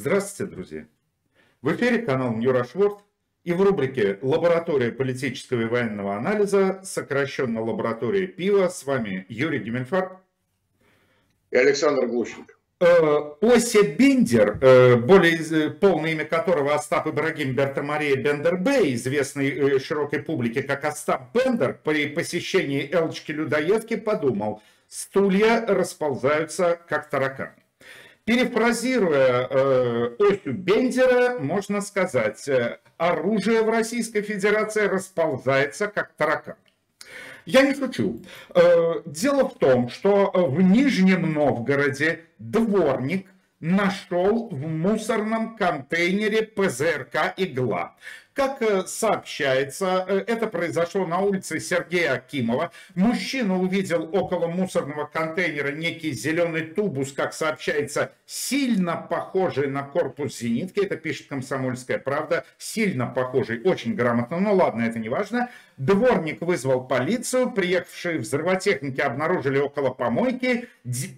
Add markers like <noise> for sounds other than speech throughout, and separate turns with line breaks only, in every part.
Здравствуйте, друзья! В эфире канал Ньюрашворд и в рубрике «Лаборатория политического и военного анализа», сокращенно «Лаборатория пива», с вами Юрий Геменфар
и Александр Глущенко.
Э, Ося Бендер, э, более полное имя которого Остап Ибрагим Бертамария Бендербей, известный э, широкой публике как Остап Бендер, при посещении Элочки Людоедки подумал, стулья расползаются как тараканы. Перефразируя э, Осю Бендера, можно сказать, э, оружие в Российской Федерации расползается как таракан. Я не шучу. Э, дело в том, что в Нижнем Новгороде дворник нашел в мусорном контейнере ПЗРК «Игла». Как э, сообщается, э, это произошло на улице Сергея Акимова. Мужчина увидел около мусорного контейнера некий зеленый тубус, как сообщается, сильно похожий на корпус зенитки. Это пишет «Комсомольская правда». Сильно похожий, очень грамотно. Но ладно, это не важно. Дворник вызвал полицию. Приехавшие взрывотехники обнаружили около помойки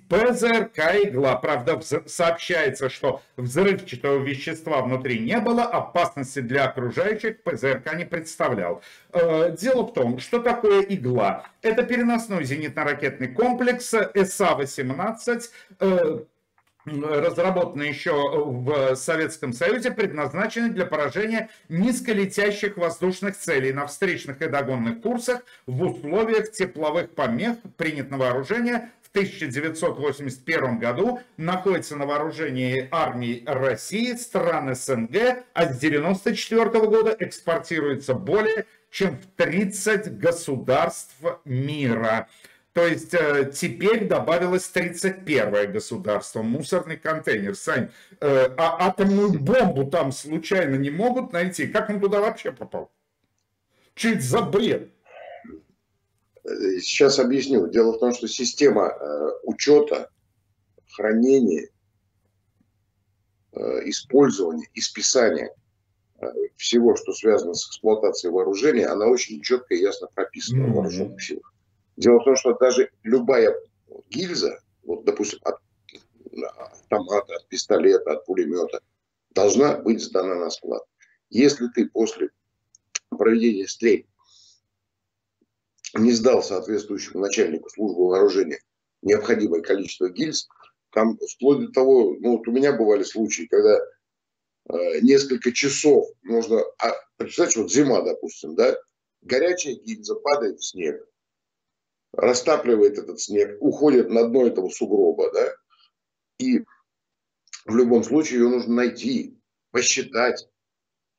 ПЗРК «Игла». Правда, сообщается, что взрывчатого вещества внутри не было, опасности для окружающих ПЗРК не представлял. Э, дело в том, что такое игла. Это переносной зенитно-ракетный комплекс СА-18, э, разработанный еще в Советском Союзе, предназначенный для поражения низколетящих воздушных целей на встречных и догонных курсах в условиях тепловых помех принят на вооружение 1981 году находится на вооружении армии России, стран СНГ, а с 1994 года экспортируется более чем в 30 государств мира. То есть э, теперь добавилось 31 государство, мусорный контейнер. Сань, э, а атомную бомбу там случайно не могут найти? Как он туда вообще попал? Чуть за бред?
Сейчас объясню. Дело в том, что система э, учета, хранения, использования и списания всего, что связано с эксплуатацией вооружения, она очень четко и ясно прописана mm-hmm. в вооруженных силах. Дело в том, что даже любая гильза, вот, допустим, от автомата, от пистолета, от пулемета, должна быть сдана на склад. Если ты после проведения стрельбы не сдал соответствующему начальнику службы вооружения необходимое количество гильз, там вплоть до того, ну вот у меня бывали случаи, когда э, несколько часов нужно, а, представьте, вот зима, допустим, да, горячая гильза падает в снег, растапливает этот снег, уходит на дно этого сугроба, да, и в любом случае ее нужно найти, посчитать,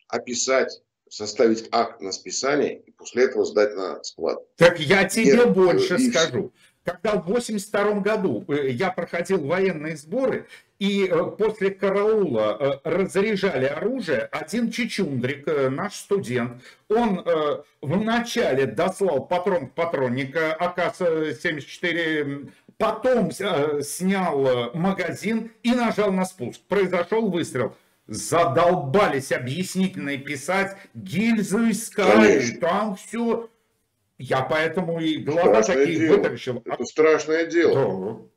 описать, составить акт на списание и после этого сдать на склад.
Так я тебе Нет, больше и... скажу. Когда в 82 году э, я проходил военные сборы, и э, после караула э, разряжали оружие, один чечундрик, наш студент, он вначале дослал патрон патронника АК-74 потом снял магазин и нажал на спуск. Произошел выстрел задолбались объяснительные писать, гильзу искали, там все. Я поэтому и глаза страшное такие
дело. вытащил. Это страшное дело. Да.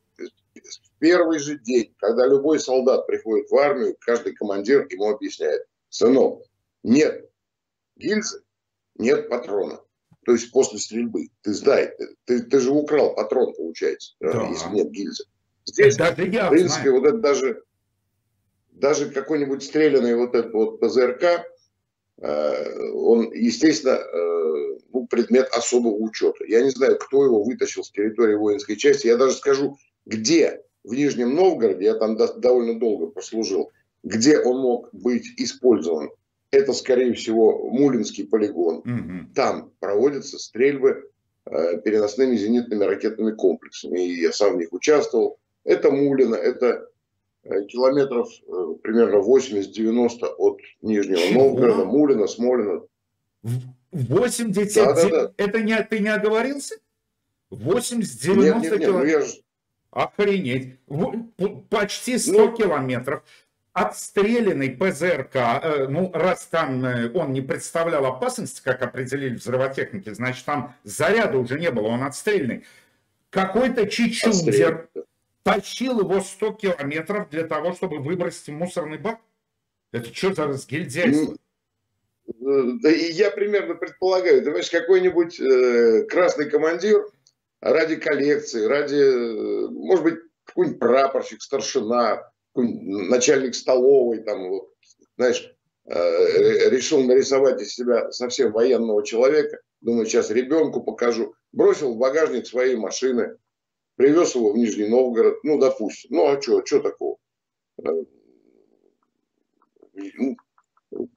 Первый же день, когда любой солдат приходит в армию, каждый командир ему объясняет, сынок, нет гильзы, нет патрона. То есть после стрельбы. Ты сдай, ты, ты же украл патрон, получается, да. если нет гильзы. Здесь, даже в принципе, знаю. вот это даже даже какой-нибудь стрелянный вот этот вот ПЗРК, э, он, естественно, э, ну, предмет особого учета. Я не знаю, кто его вытащил с территории воинской части. Я даже скажу, где в Нижнем Новгороде, я там довольно долго прослужил, где он мог быть использован. Это, скорее всего, Мулинский полигон. Угу. Там проводятся стрельбы э, переносными зенитными ракетными комплексами. И я сам в них участвовал. Это Мулина, это Э, километров э, примерно 80-90 от Нижнего Чего? Новгорода, Мулина, Смолина.
80? Да, да, да. Это не, ты не оговорился? 80-90 километров? Же... Охренеть. Почти 100 ну... километров. Отстрелянный ПЗРК, э, ну, раз там он не представлял опасности, как определили взрывотехники, значит, там заряда уже не было, он отстрельный. Какой-то чичундер тащил его 100 километров для того, чтобы выбросить в мусорный бак? Это что за разгильдяйство?
Ну, да и я примерно предполагаю, ты понимаешь, какой-нибудь э, красный командир ради коллекции, ради, может быть, какой-нибудь прапорщик, старшина, начальник столовой, там, вот, знаешь, э, решил нарисовать из себя совсем военного человека, думаю, сейчас ребенку покажу, бросил в багажник своей машины, привез его в Нижний Новгород, ну, допустим, ну, а что, что такого? Э,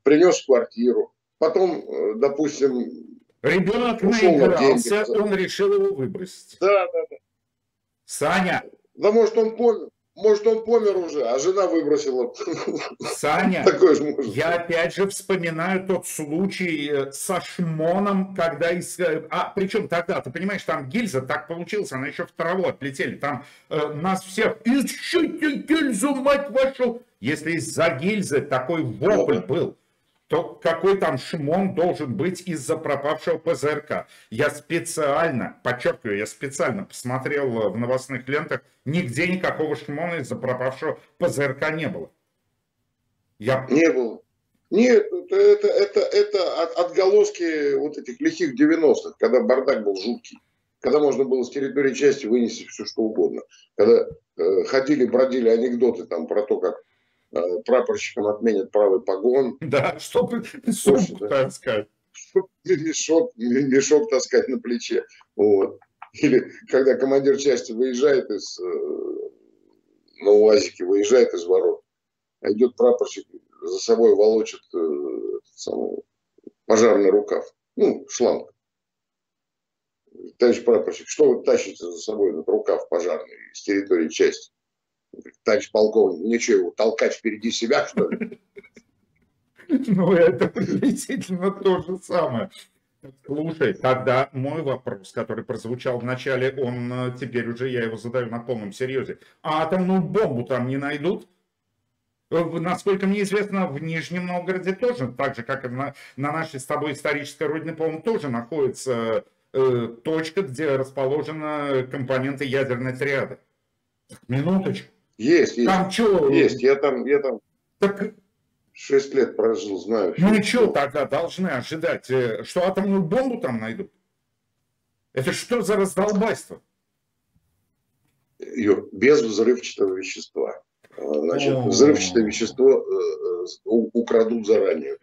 принес квартиру, потом, э, допустим,
Ребенок наигрался, он решил его выбросить.
Да, да, да.
Саня.
Да может он помер. Может, он помер уже, а жена выбросила.
Саня, Такое же может я опять же вспоминаю тот случай э, со Шмоном, когда из... Э, а, причем тогда, ты понимаешь, там гильза так получилось, она еще в траву отлетели. Там э, нас всех... Ищите гильзу, мать вашу! Если из-за гильзы такой вопль был, то какой там шмон должен быть из-за пропавшего ПЗРК. Я специально, подчеркиваю, я специально посмотрел в новостных лентах, нигде никакого шмона из-за пропавшего ПЗРК не было.
Я... Не было. Нет, это, это, это отголоски вот этих лихих 90-х, когда бардак был жуткий. Когда можно было с территории части вынести все, что угодно. Когда э, ходили, бродили анекдоты там про то, как Э, прапорщикам отменят правый погон.
Да, чтобы сумку таскать.
Мешок, мешок таскать на плече. Вот. Или когда командир части выезжает из, э, на УАЗике, выезжает из ворот, а идет прапорщик, за собой волочит э, самый, пожарный рукав, ну, шланг. Товарищ прапорщик, что вы тащите за собой этот рукав пожарный с территории части? Товарищ полковник, ничего его толкать впереди себя, что ли? <laughs>
Ну, это приблизительно то же самое. Слушай, тогда мой вопрос, который прозвучал в начале, он э, теперь уже, я его задаю на полном серьезе. А атомную бомбу там не найдут? Э, насколько мне известно, в Нижнем Новгороде тоже, так же, как и на, на нашей с тобой исторической родине, по-моему, тоже находится э, точка, где расположены компоненты ядерной триады. Минуточку.
Есть, есть.
Там что?
Есть, я там, я там так... 6 лет прожил, знаю.
Ну и что тогда должны ожидать? Э, что атомную бомбу там найдут? Это что за раздолбайство?
Ее без взрывчатого вещества. А, значит, О -о -о. взрывчатое вещество э, э, украдут заранее.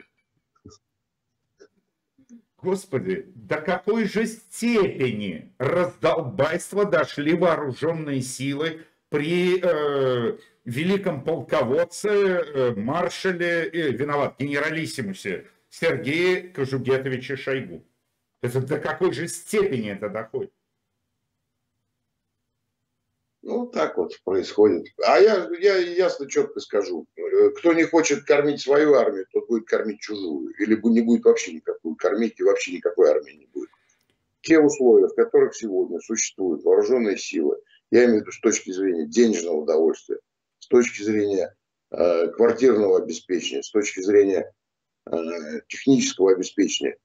Господи, до какой же степени раздолбайства дошли вооруженные силы при э, великом полководце, э, маршале, э, виноват, генералиссимусе Сергее Кожугетовиче Шойгу. Это до какой же степени это доходит?
Ну, так вот происходит. А я, я ясно, четко скажу. Э, кто не хочет кормить свою армию, тот будет кормить чужую. Или не будет вообще никакую кормить, и вообще никакой армии не будет. Те условия, в которых сегодня существуют вооруженные силы, я имею в виду с точки зрения денежного удовольствия, с точки зрения э, квартирного обеспечения, с точки зрения э, технического обеспечения.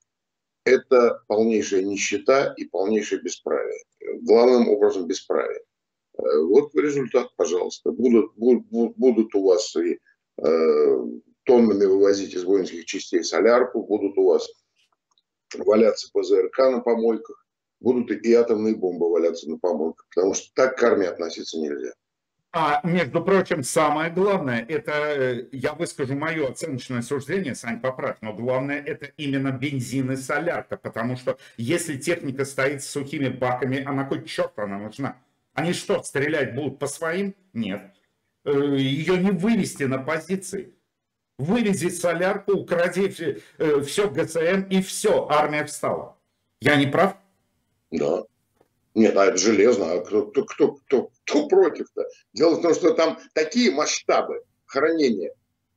Это полнейшая нищета и полнейшее бесправие. Главным образом бесправие. Э, вот результат, пожалуйста. Будут, будут, будут у вас и э, тоннами вывозить из воинских частей солярку, будут у вас валяться ПЗРК на помойках, будут и атомные бомбы валяться на помойках, потому что так к армии относиться нельзя.
А, между прочим, самое главное, это, э, я выскажу мое оценочное суждение, Сань, поправь, но главное, это именно бензин и солярка, потому что если техника стоит с сухими баками, а на кой черт она нужна? Они что, стрелять будут по своим? Нет. Э, Ее не вывести на позиции. Вывези солярку, укради все э, ГЦМ и все, армия встала. Я не прав?
Да. Нет, а это железно. А кто, кто, кто, кто, кто против-то? Дело в том, что там такие масштабы хранения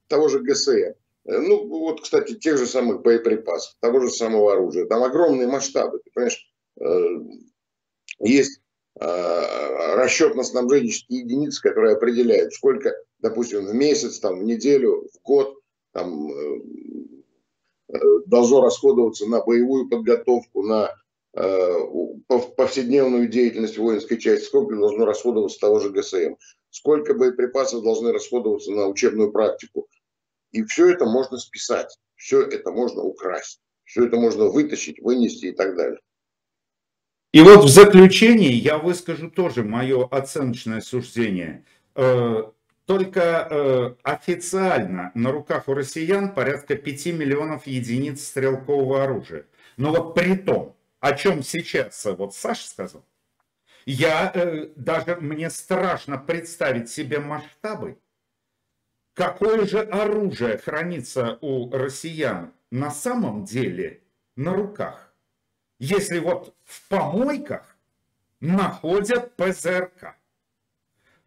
того же ГСМ, э, ну, вот, кстати, тех же самых боеприпасов, того же самого оружия. Там огромные масштабы. Ты понимаешь, э, есть э, расчетно-снабженческие единицы, которые определяют, сколько, допустим, в месяц, там, в неделю, в год там, должно расходоваться на боевую подготовку, на повседневную деятельность воинской части, сколько должно расходоваться того же ГСМ, сколько боеприпасов должны расходоваться на учебную практику. И все это можно списать, все это можно украсть, все это можно вытащить, вынести и так далее.
И вот в заключении я выскажу тоже мое оценочное суждение. Э, только э, официально на руках у россиян порядка 5 миллионов единиц стрелкового оружия. Но вот при том, о чем сейчас вот Саша сказал, я э, даже мне страшно представить себе масштабы, какое же оружие хранится у россиян на самом деле на руках, если вот в помойках находят ПЗРК.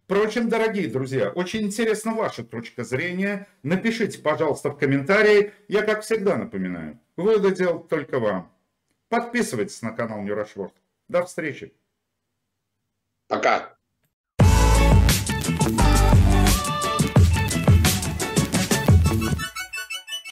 Впрочем, дорогие друзья, очень интересна ваша точка зрения. Напишите, пожалуйста, в комментарии. Я, как всегда, напоминаю, выводы делать только вам. Подписывайтесь на канал Нюрашворд. До встречи.
Пока.